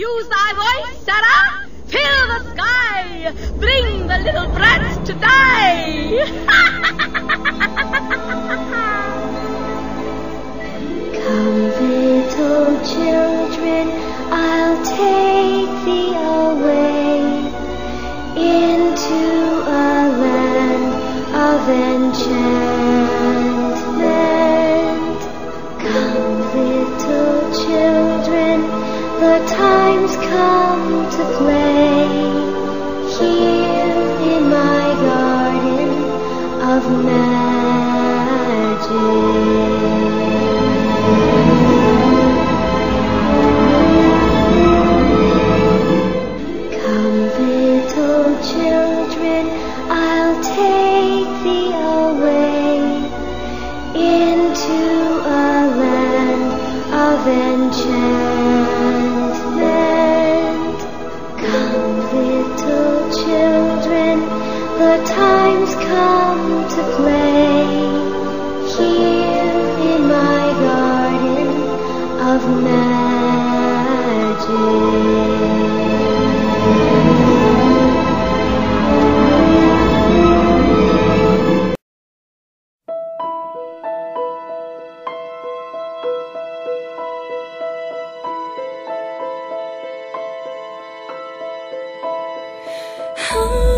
Use thy voice, Sarah. Fill the sky. Bring the little brats to die. Come, little children, I'll take thee away into a land of enchantment. Into a land of enchantment. Ah